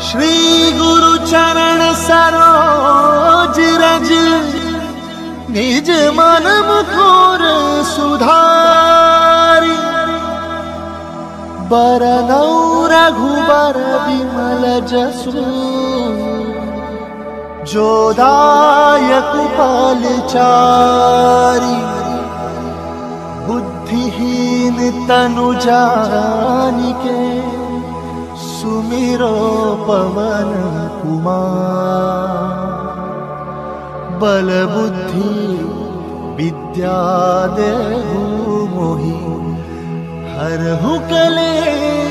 श्री गुरु चरण सरोज रज। निज मन मुकुर सुधारी। बरनौ रघुबर विमल जसु। जोदायक चारी। बुद्धिहीन तनु जानिके सुमिरो पवन कुमार। बुद्धि विद्या देहु मोहि। हरहु कलेस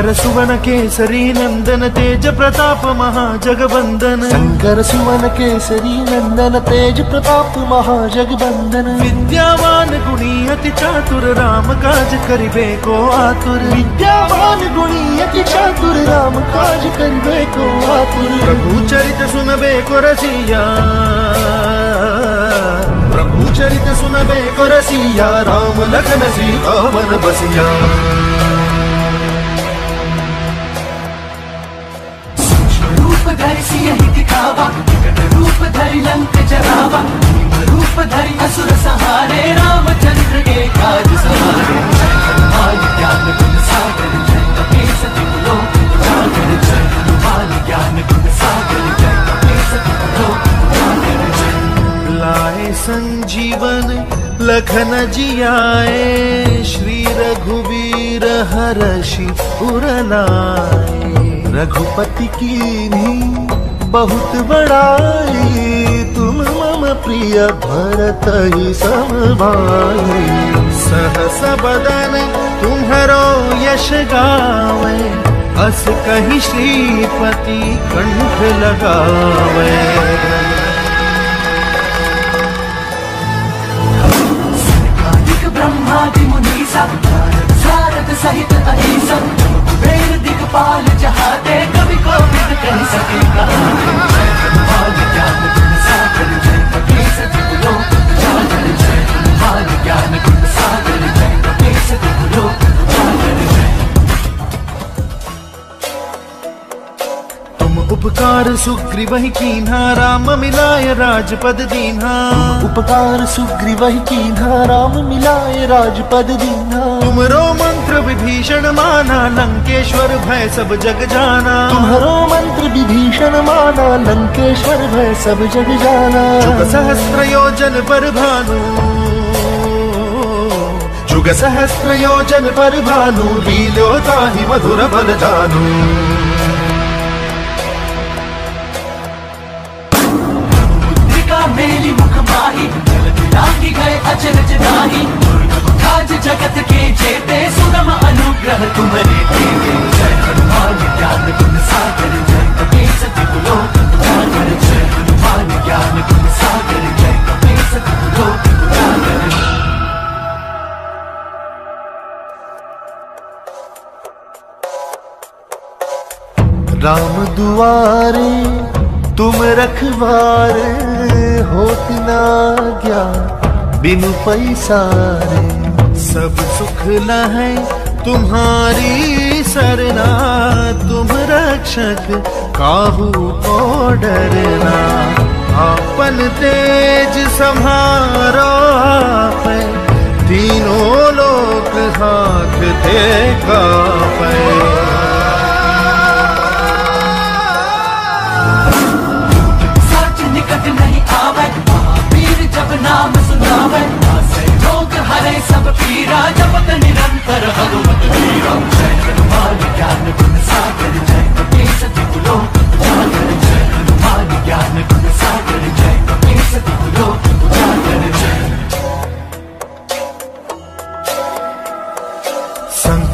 शंकर सुवन केसरी नंदन तेज प्रताप महाजगबंदन। शंकर सुवन केसरी नंदन तेज प्रताप महाजगबंदन। विद्यावान गुणी अति चातुर राम काज करिबे को आतुर। विद्यावान गुणी अति चातुर राम काज करबे को आतुर। प्रभु चरित सुनबे को रसिया। प्रभु चरित सुनबे को रसिया राम लखन सीता मन बसिया। रूप धरि लंक रूप धरि असुर सहारे, रामचंद्र के काज हनुमान ज्ञान गुण सागर, जय कपीस उजागर जय हनुमान ज्ञान गुण सागर, जय कपीस उजागर जय। लाए संजीवन, लखन जियाए। श्री रघुवीर हरषि उरलाए। रघुपति की बहुत बड़ाई, तुम मम प्रिय भरत ही समभाई सहस बदन तुम्हरो यश गावे अस कही श्रीपति कंठ लगावे। ब्रह्मादि मुनीसा नारद सारद सहित अहिसा कुबेर दिगपाल जहाते कवि कोविद कह सके कहानी उपकार सुग्रीव कीन्हा राम मिलाय राजपद दीन्हा। उपकार सुग्रीव कीन्हा राम मिलाय राजपद दीन्हा। तुमरो मंत्र विभीषण माना लंकेश्वर भय सब जग जाना। तुम्हारो मंत्र विभीषण माना लंकेश्वर भय सब जग जाना। सहस्त्र योजन पर भानु। जुग सहस्त्र योजन पर भानु लीलो ताहि मधुर बल जानु। अचरज काज जगत के जेते, सुगम अनुग्रह तुम्हारे देते जय हनुमान, ज्ञान गुण सागर, जय ज्ञान तिपुलो उजागर। राम दुआरे तुम रखवारे होत ना गया बिनु पैसारे सब सुख लहै तुम्हारी सरना। तुम रक्षक, काहू को डरना। आपन तेज सम्हारो आपे। तीनों लोक हाथ देखा कापे। हरे सब पीरा जपत निरंतर हनुमत। वीरा जय हनुमान ज्ञान गुण सागर जय कपीस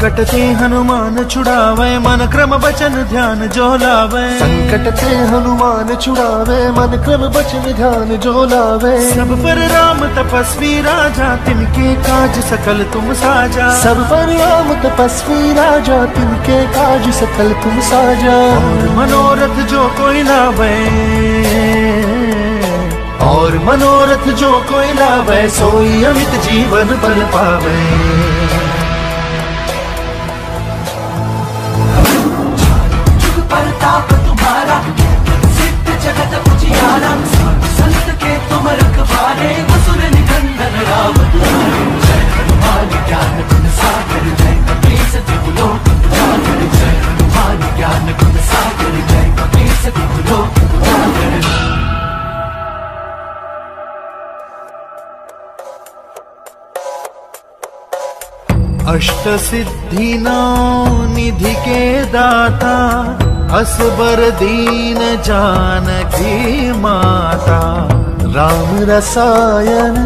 संकट ते हनुमान छुड़ावे मन क्रम बचन ध्यान जो लावे। संकट ते हनुमान छुड़ावे मन क्रम बचन ध्यान जो लावे। सब पर राम तपस्वी राजा तिनके काज सकल तुम साजा। सब पर राम तपस्वी राजा तिनके काज सकल तुम साजा। और मनोरथ जो कोई लावे और मनोरथ जो कोई लावे सोई अमित जीवन बल पावे। अष्ट सिद्धि निधि के दाता असबर दीन जान जानकी माता। राम रसायन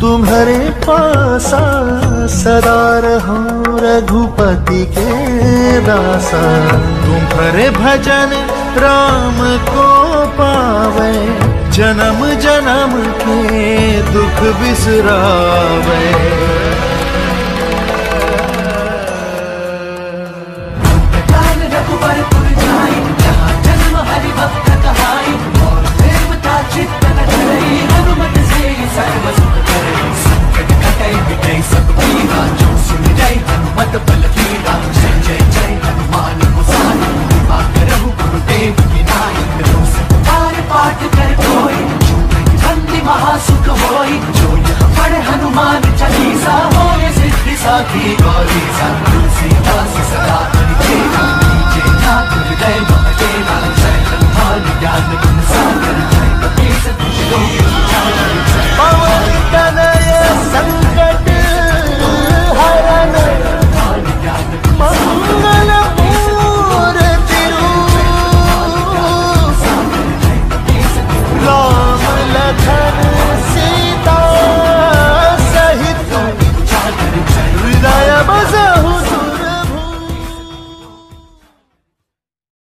तुम्हारे पासा, सदा रहो रघुपति के दासा। तुम्हारे भजन राम को पावे, जन्म जन्म के दुख बिसरावे।